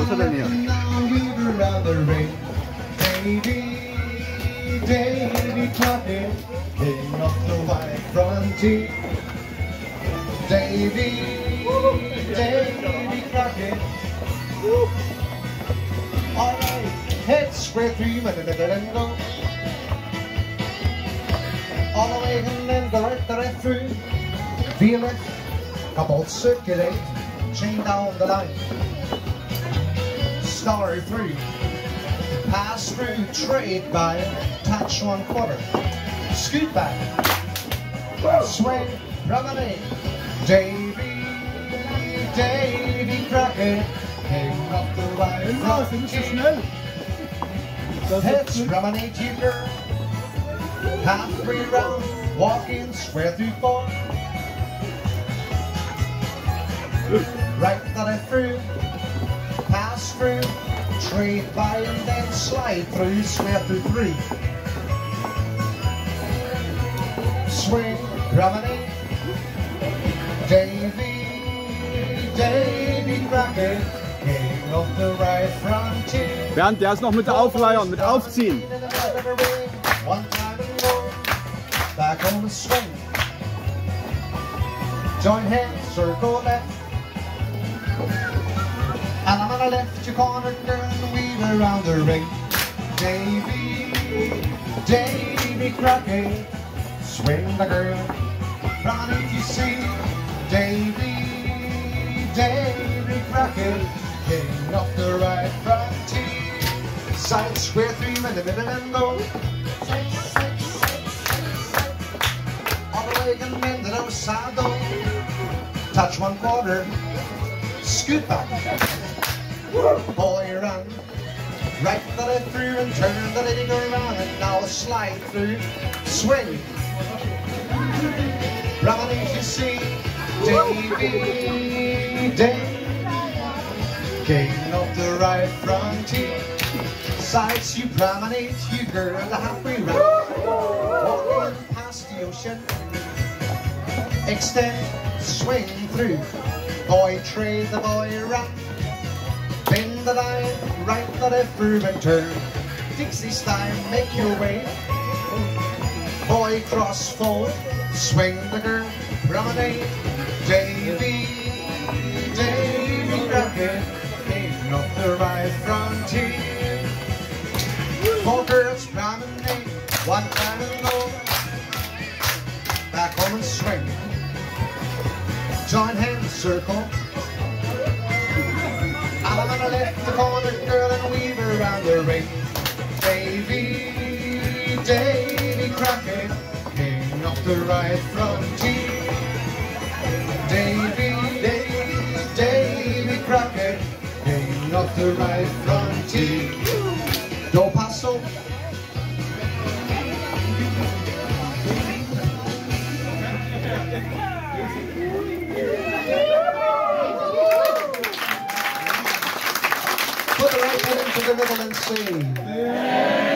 What's that in here? Davy, Davy Crockett, Crockett. Alright, head square three, and go. All the way and then the right, the right through. Feel it, couple circulate, chain down the line. Through, pass through, trade by, touch one quarter. Scoot back, swing, promenade. Davy, Davy Crockett, king of the white Ja, sind nicht so frontier. schnell. Das Let's ist promenade you girl Half three round Walking square through four Right that I through Pass through Trade by and then slide through Square through three Swing promenade Davy Davy Crockett King of the right frontier Bernd, der ist noch mit Aufleiern, mit Aufziehen. One time and go, back on the swing. Join hands, circle left. And left your corner, turn the wheel around the ring. Davy, Davy Crockett, swing the girl. Run if you see, Davy, Davy Crockett, king of the right frontier. Side square three, in the middle and go. All the way and then the other side though. Touch one quarter. Scoot back. Boy run. Right that through and turn lady go around and now slide through. Swing. Promenade you see. Davy, Davy. King of the right frontier. Sights you promenade, you girl, the halfway round. Walking past the ocean. Extend, swing through. Boy, trade the boy around. Bend the line, right the left through and turn. Dixie style, make your way. Boy, cross forward, swing the girl, promenade. Davy, Davy Crockett, king of the right frontier. Four girls promenade, one time and go. Back home and swing. Join hands, circle. Gonna the corner, girl, and weave around the ring. Davy, Davy Crockett, king of the right frontier. Davy, Davy, Davy Crockett, king of the right frontier. Do paso. Put the right hand into the middle and sing.